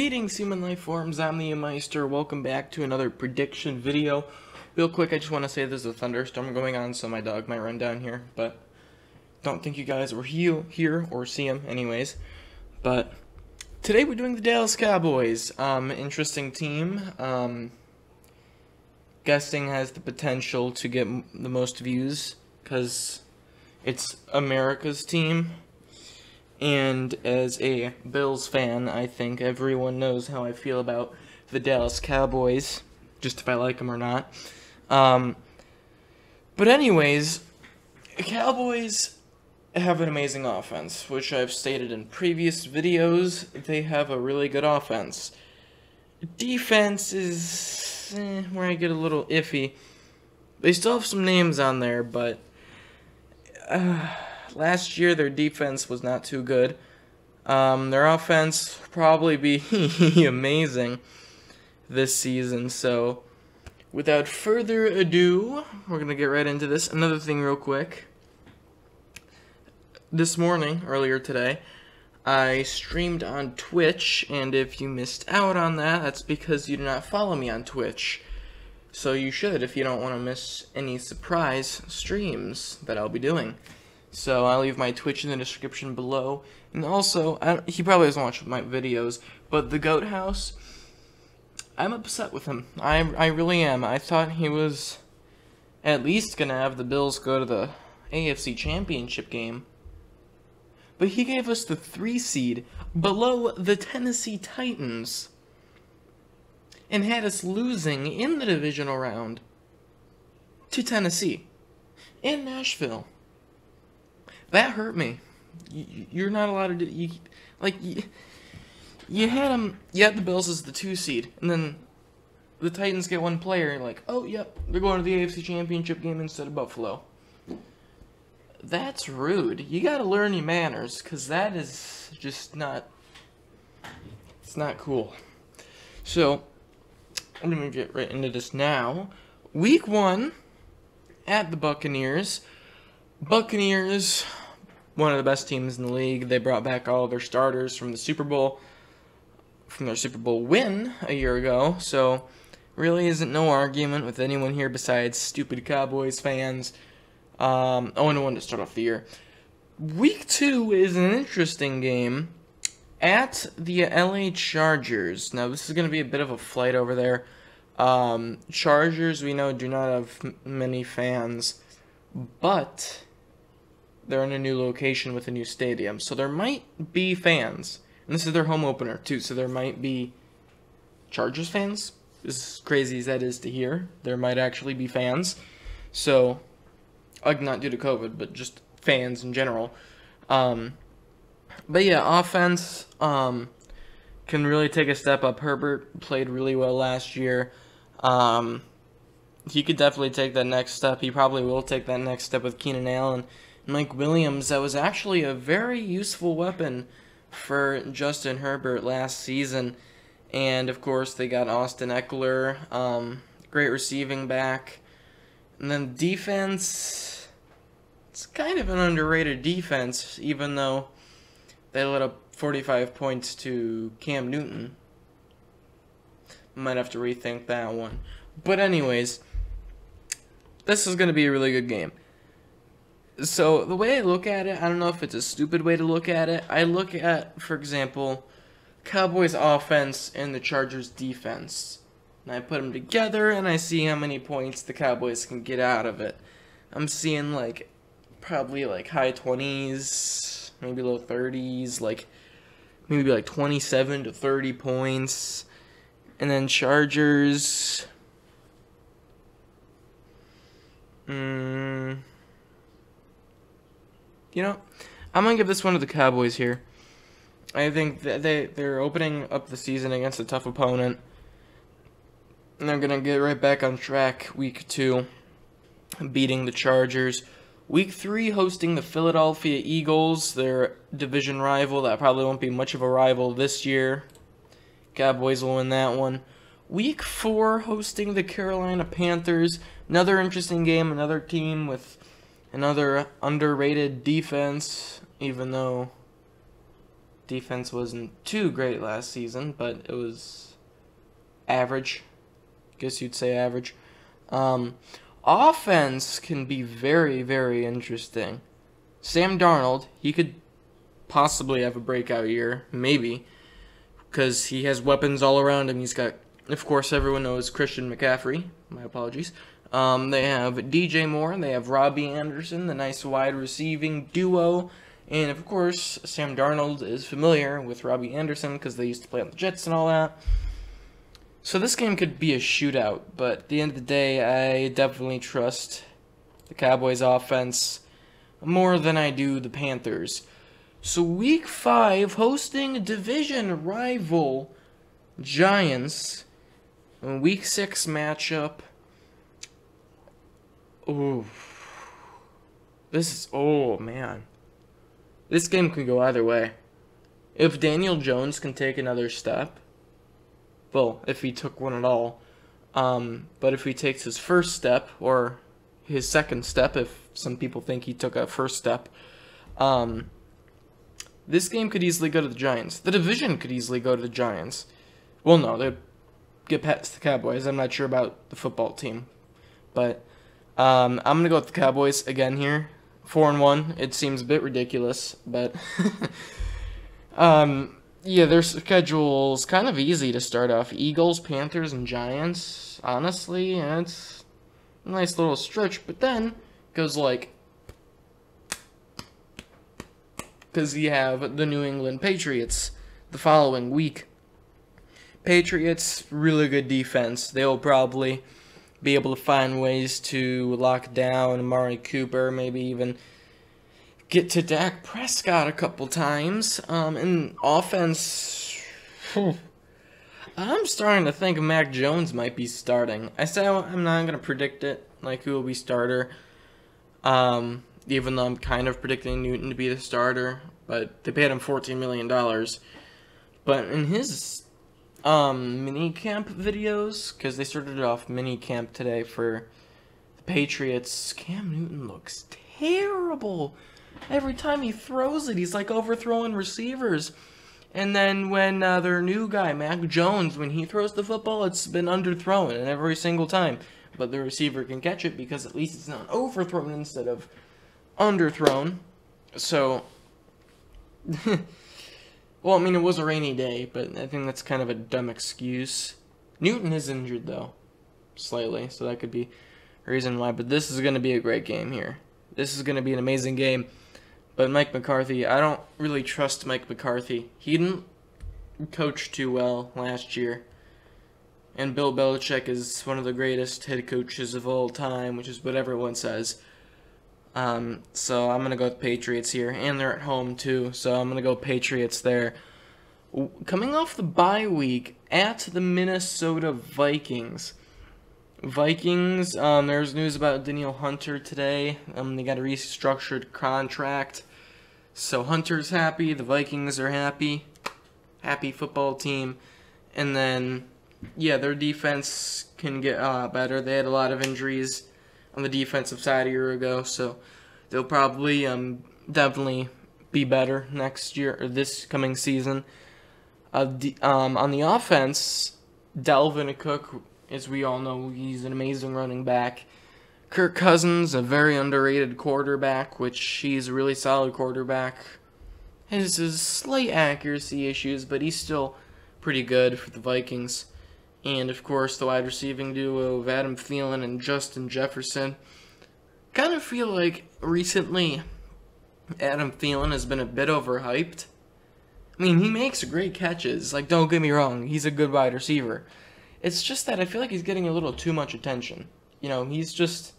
Greetings human life forms, I'm the Meister, welcome back to another prediction video. Real quick, I just want to say there's a thunderstorm going on, so my dog might run down here, but don't think you guys were he here or see him anyways. But today we're doing the Dallas Cowboys. Um, interesting team. Um, guessing has the potential to get the most views because it's America's team. And as a Bills fan, I think everyone knows how I feel about the Dallas Cowboys, just if I like them or not. Um, but anyways, Cowboys have an amazing offense, which I've stated in previous videos. They have a really good offense. Defense is eh, where I get a little iffy. They still have some names on there, but... Uh, last year their defense was not too good. Um, their offense probably be amazing this season. So, without further ado, we're gonna get right into this. Another thing, real quick. This morning, earlier today, I streamed on Twitch, and if you missed out on that, that's because you do not follow me on Twitch. So you should if you don't want to miss any surprise streams that I'll be doing. So I'll leave my Twitch in the description below. And also, he probably doesn't watch my videos, but the Goat House, I'm upset with him. I, I really am. I thought he was at least going to have the Bills go to the AFC Championship game. But he gave us the three seed below the Tennessee Titans and had us losing in the divisional round to Tennessee in Nashville. That hurt me. You're not allowed to do you like you, you had them. You had the Bills as the two seed, and then the Titans get one player. And Like, oh yep, they're going to the AFC Championship game instead of Buffalo. That's rude. You gotta learn your manners, cause that is just not. It's not cool. So, I'm gonna get right into this now. Week one at the Buccaneers. Buccaneers one of the best teams in the league. They brought back all their starters from the Super Bowl, from their Super Bowl win a year ago. So, really isn't no argument with anyone here besides stupid Cowboys fans. Um, 0 1 to start off the year. Week two is an interesting game at the LA Chargers. Now, this is going to be a bit of a flight over there. Um, Chargers, we know, do not have many fans, but they're in a new location with a new stadium. So there might be fans. And this is their home opener, too. So there might be Chargers fans. As crazy as that is to hear, there might actually be fans. So, like, not due to COVID, but just fans in general. Um, but yeah, offense um, can really take a step up. Herbert played really well last year. Um, he could definitely take that next step. He probably will take that next step with Keenan Allen. Mike Williams, that was actually a very useful weapon for Justin Herbert last season. And of course, they got Austin Ekeler, um, great receiving back. And then defense, it's kind of an underrated defense, even though they let up 45 points to Cam Newton. Might have to rethink that one. But, anyways, this is going to be a really good game so the way I look at it, I don't know if it's a stupid way to look at it. I look at, for example, Cowboys offense and the Chargers defense. And I put them together and I see how many points the Cowboys can get out of it. I'm seeing like probably like high 20s, maybe low 30s, like maybe like 27 to 30 points. And then Chargers. Hmm you know, I'm gonna give this one to the Cowboys here. I think that they they're opening up the season against a tough opponent, and they're gonna get right back on track week two, beating the Chargers. Week three, hosting the Philadelphia Eagles, their division rival. That probably won't be much of a rival this year. Cowboys will win that one. Week four, hosting the Carolina Panthers. Another interesting game. Another team with Another underrated defense, even though defense wasn't too great last season, but it was average. Guess you'd say average. Um, offense can be very, very interesting. Sam Darnold, he could possibly have a breakout year, maybe, because he has weapons all around him. He's got, of course, everyone knows Christian McCaffrey. My apologies. Um, they have DJ Moore, they have Robbie Anderson, the nice wide receiving duo, and of course, Sam Darnold is familiar with Robbie Anderson because they used to play on the Jets and all that. So this game could be a shootout, but at the end of the day, I definitely trust the Cowboys offense more than I do the Panthers. So week 5 hosting division rival Giants. Week 6 matchup Ooh. This is oh man. This game can go either way. If Daniel Jones can take another step, well, if he took one at all, um, but if he takes his first step or his second step, if some people think he took a first step, um, this game could easily go to the Giants. The division could easily go to the Giants. Well, no, they'd get past the Cowboys. I'm not sure about the football team, but um, I'm gonna go with the Cowboys again here. Four and one. It seems a bit ridiculous, but um, yeah, their schedule's kind of easy to start off. Eagles, Panthers, and Giants. Honestly, it's a nice little stretch, but then goes like because you have the New England Patriots the following week. Patriots, really good defense. They'll probably be able to find ways to lock down Amari Cooper, maybe even get to Dak Prescott a couple times. Um, and offense, I'm starting to think Mac Jones might be starting. I say I'm not going to predict it, like who will be starter. Um, even though I'm kind of predicting Newton to be the starter, but they paid him $14 million. But in his um, mini camp videos because they started off mini camp today for the Patriots. Cam Newton looks terrible. Every time he throws it, he's like overthrowing receivers. And then when uh, their new guy, Mac Jones, when he throws the football, it's been underthrown every single time. But the receiver can catch it because at least it's not overthrown instead of underthrown. So Well, I mean, it was a rainy day, but I think that's kind of a dumb excuse. Newton is injured, though, slightly, so that could be a reason why. But this is going to be a great game here. This is going to be an amazing game. But Mike McCarthy, I don't really trust Mike McCarthy. He didn't coach too well last year. And Bill Belichick is one of the greatest head coaches of all time, which is what everyone says. Um, so I'm gonna go with Patriots here, and they're at home too. So I'm gonna go Patriots there. Coming off the bye week at the Minnesota Vikings. Vikings. Um, there's news about Danielle Hunter today. Um, they got a restructured contract. So Hunter's happy. The Vikings are happy. Happy football team. And then, yeah, their defense can get uh, better. They had a lot of injuries on the defensive side a year ago, so they'll probably um, definitely be better next year or this coming season. Uh, the, um, on the offense, Dalvin Cook, as we all know, he's an amazing running back. Kirk Cousins, a very underrated quarterback, which he's a really solid quarterback. Has his slight accuracy issues, but he's still pretty good for the Vikings and of course the wide receiving duo of Adam Thielen and Justin Jefferson. Kind of feel like recently Adam Thielen has been a bit overhyped. I mean, he makes great catches. Like, don't get me wrong, he's a good wide receiver. It's just that I feel like he's getting a little too much attention. You know, he's just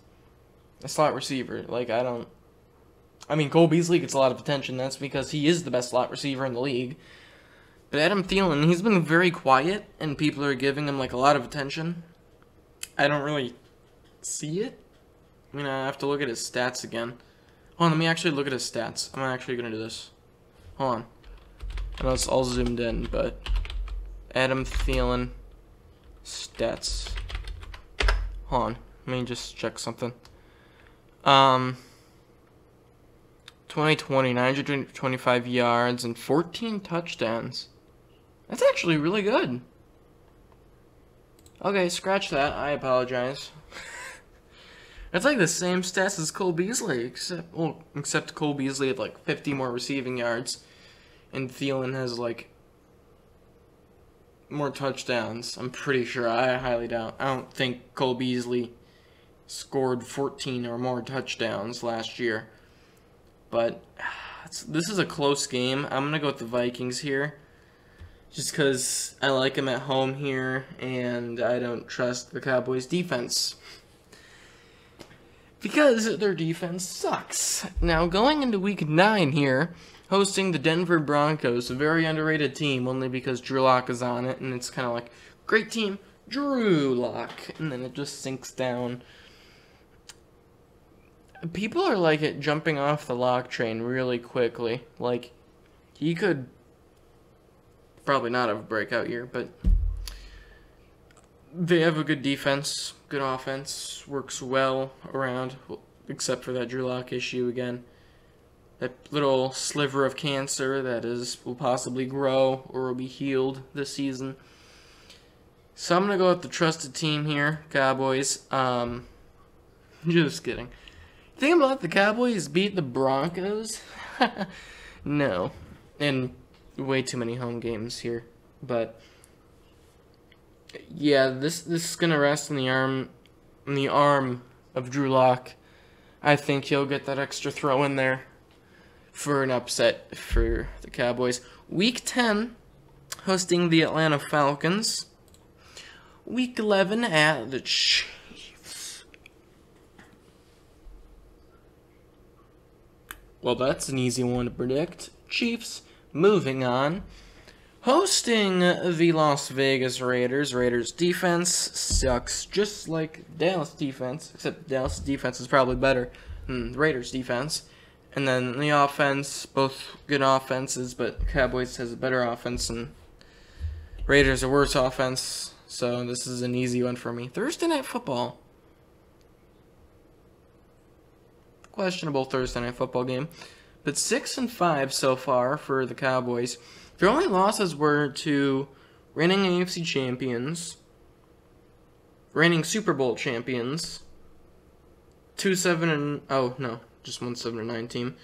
a slot receiver. Like, I don't. I mean, Cole Beasley gets a lot of attention. That's because he is the best slot receiver in the league. But Adam Thielen, he's been very quiet, and people are giving him like a lot of attention. I don't really see it. I mean, I have to look at his stats again. Hold on, let me actually look at his stats. I'm actually gonna do this. Hold on. I know it's all zoomed in, but Adam Thielen stats. Hold on, let me just check something. Um, 2020, 925 yards and 14 touchdowns. That's actually really good. Okay, scratch that. I apologize. That's like the same stats as Cole Beasley, except well, except Cole Beasley had like 50 more receiving yards, and Thielen has like more touchdowns. I'm pretty sure. I highly doubt. I don't think Cole Beasley scored 14 or more touchdowns last year. But this is a close game. I'm to go with the Vikings here. Just because I like them at home here, and I don't trust the Cowboys' defense. Because their defense sucks. Now, going into week 9 here, hosting the Denver Broncos, a very underrated team, only because Drew Lock is on it, and it's kind of like, great team, Drew Lock, and then it just sinks down people are like it jumping off the lock train really quickly. Like he could probably not have a breakout year, but they have a good defense, good offense, works well around, except for that Drew Lock issue again. That little sliver of cancer that is will possibly grow or will be healed this season. So I'm gonna go with the trusted team here, Cowboys. Um, just kidding thing about the Cowboys beat the Broncos? no. And way too many home games here. But yeah, this this is gonna rest in the arm in the arm of Drew Lock. I think he'll get that extra throw in there for an upset for the Cowboys. Week 10, hosting the Atlanta Falcons. Week 11 at the Chiefs. Well, that's an easy one to predict. Chiefs, moving on. Hosting the Las Vegas Raiders. Raiders defense sucks, just like Dallas defense, except Dallas defense is probably better than Raiders defense. And then the offense, both good offenses, but Cowboys has a better offense and Raiders a worse offense. So this is an easy one for me. Thursday night football. questionable Thursday night football game. But six and five so far for the Cowboys. Their only losses were to reigning AFC champions, reigning Super Bowl champions, two seven and oh no, just one seven and nine team,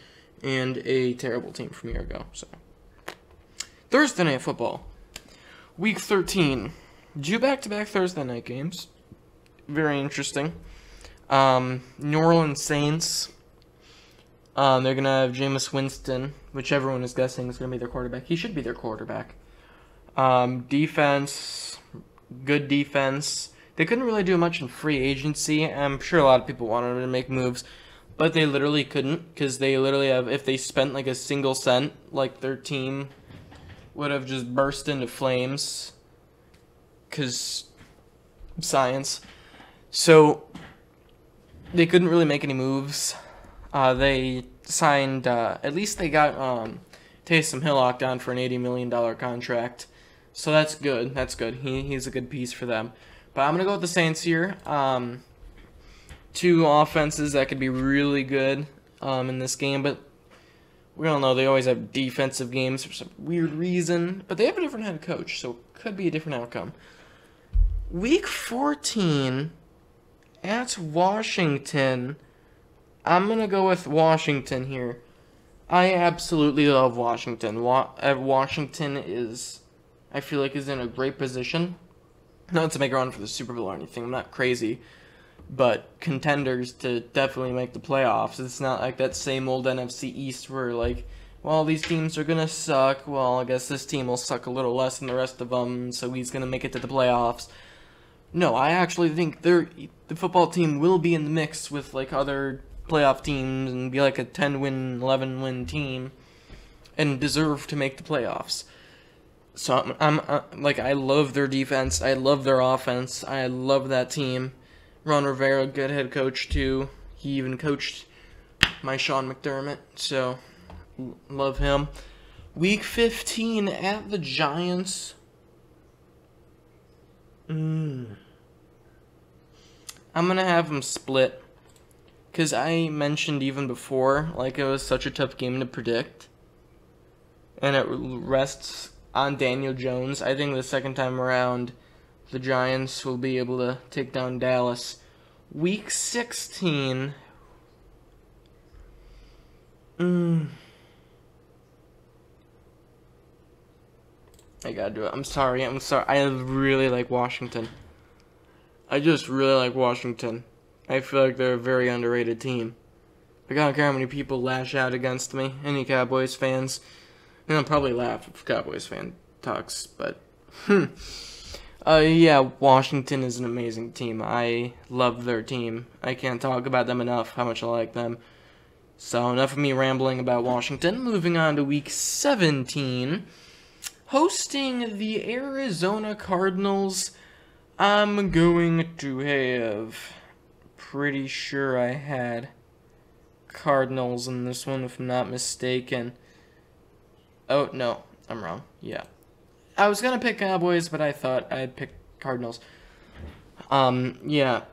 and a terrible team from a year ago. So Thursday night football, week thirteen, two back to back Thursday night games. Very interesting. Um, New Orleans Saints um, they're gonna have Jameis Winston, which everyone is guessing is gonna be their quarterback. He should be their quarterback. Um, defense, good defense. They couldn't really do much in free agency. I'm sure a lot of people wanted them to make moves, but they literally couldn't because they literally have. If they spent like a single cent, like their team would have just burst into flames. Cause science. So they couldn't really make any moves. Uh, they signed, uh, at least they got um, Taysom Hill locked down for an $80 million contract. So that's good. That's good. He, he's a good piece for them. But I'm going to go with the Saints here. Um, two offenses that could be really good um, in this game, but we all know they always have defensive games for some weird reason. But they have a different head coach, so it could be a different outcome. Week 14 at Washington. I'm going to go with Washington here. I absolutely love Washington. Wa- uh, Washington is, I feel like, is in a great position. Not to make a run for the Super Bowl or anything. I'm not crazy. But contenders to definitely make the playoffs. It's not like that same old NFC East where, like, well, these teams are going to suck. Well, I guess this team will suck a little less than the rest of them, so he's going to make it to the playoffs. No, I actually think they're, the football team will be in the mix with, like, other playoff teams and be like a 10 win, 11 win team and deserve to make the playoffs. So I'm, I'm, I'm, uh, like I love their defense. I love their offense. I love that team. Ron Rivera, good head coach too. He even coached my Sean McDermott. So love him. Week 15 at the Giants. Mm. I'm gonna have them split because I mentioned even before, like it was such a tough game to predict, and it rests on Daniel Jones. I think the second time around, the Giants will be able to take down Dallas. Week 16. Mm. I gotta do it. I'm sorry. I'm sorry. I really like Washington. I just really like Washington. I feel like they're a very underrated team. I don't care how many people lash out against me. Any Cowboys fans. And I'll probably laugh if Cowboys fan talks, but hmm. Uh, yeah, Washington is an amazing team. I love their team. I can't talk about them enough, how much I like them. So, enough of me rambling about Washington. Moving on to week 17 hosting the Arizona Cardinals. I'm going to have. Pretty sure I had Cardinals in this one, if I'm not mistaken. Oh, no, I'm wrong. Yeah. I was going to pick Cowboys, but I thought I'd pick Cardinals. Um, yeah.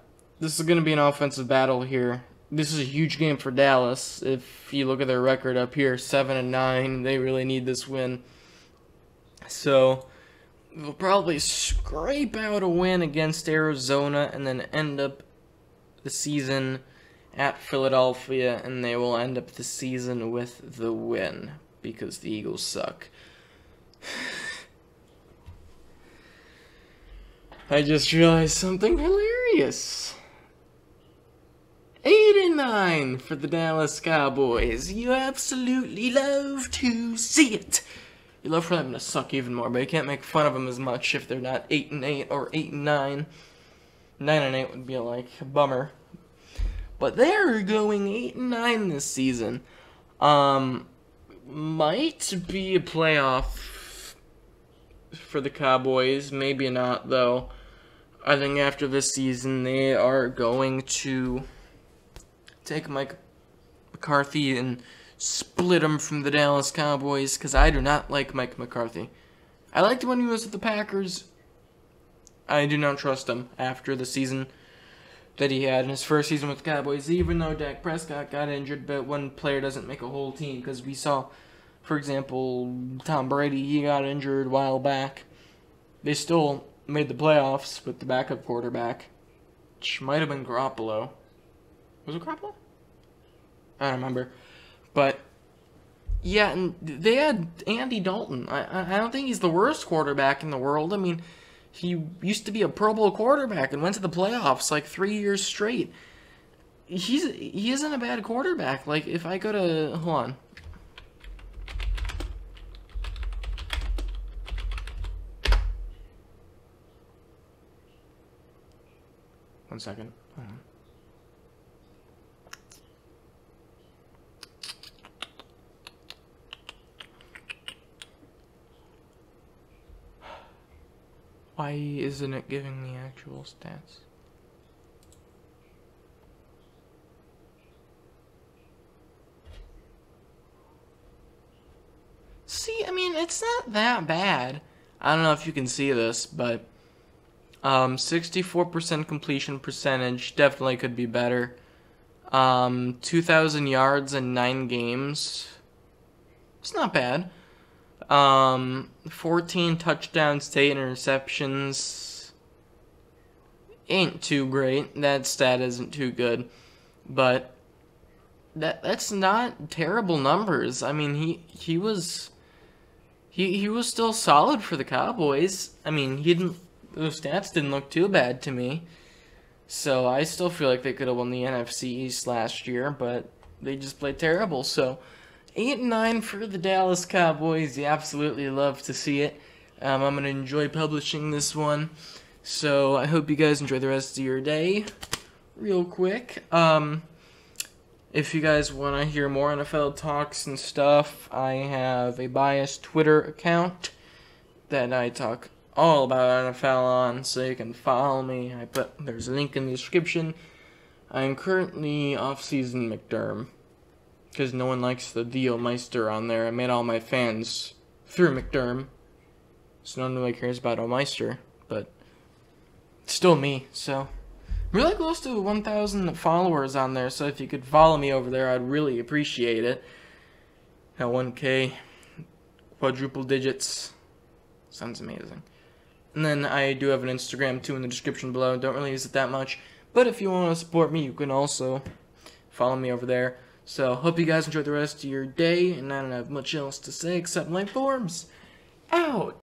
This is going to be an offensive battle here. This is a huge game for Dallas. If you look at their record up here, 7 and 9, they really need this win. So they'll probably scrape out a win against Arizona and then end up the season at Philadelphia, and they will end up the season with the win because the Eagles suck. I just realized something hilarious. 8 and 9 for the Dallas Cowboys. You absolutely love to see it. You love for them to suck even more, but you can't make fun of them as much if they're not 8 and 8 or 8 and 9. 9 and 8 would be like a bummer. But they're going 8 and 9 this season. Um might be a playoff for the Cowboys, maybe not though. I think after this season they are going to take Mike McCarthy and split him from the Dallas Cowboys because I do not like Mike McCarthy. I liked when he was with the Packers. I do not trust him after the season that he had in his first season with the Cowboys, even though Dak Prescott got injured, but one player doesn't make a whole team because we saw, for example, Tom Brady, he got injured a while back. They still made the playoffs with the backup quarterback, which might have been Garoppolo. Was it Garoppolo? I don't remember. But yeah, and they had Andy Dalton. I I don't think he's the worst quarterback in the world. I mean, he used to be a Pro Bowl quarterback and went to the playoffs like three years straight. He's he isn't a bad quarterback. Like if I go to hold on. One second. Why isn't it giving the actual stats? See, I mean, it's not that bad. I don't know if you can see this, but um, 64% completion percentage definitely could be better. Um, 2,000 yards in nine games. It's not bad. Um, 14 touchdowns, 8 interceptions. Ain't too great. That stat isn't too good. But that that's not terrible numbers. I mean, he he was he he was still solid for the Cowboys. I mean, he didn't those stats didn't look too bad to me. So I still feel like they could have won the NFC East last year, but they just played terrible. So Eight and nine for the Dallas Cowboys. You absolutely love to see it. Um, I'm gonna enjoy publishing this one. So I hope you guys enjoy the rest of your day. Real quick, um, if you guys want to hear more NFL talks and stuff, I have a biased Twitter account that I talk all about NFL on, so you can follow me. I put there's a link in the description. I am currently off-season McDerm because no one likes the Omiester on there. I made all my fans through McDerm, so no one really cares about Meister, but still me. So really close to 1,000 followers on there, so if you could follow me over there, I'd really appreciate it. At 1K, quadruple digits. Sounds amazing. And then I do have an Instagram too in the description below. Don't really use it that much. But if you want to support me, you can also follow me over there. So, hope you guys enjoy the rest of your day, and I don't have much else to say except my forms. Out!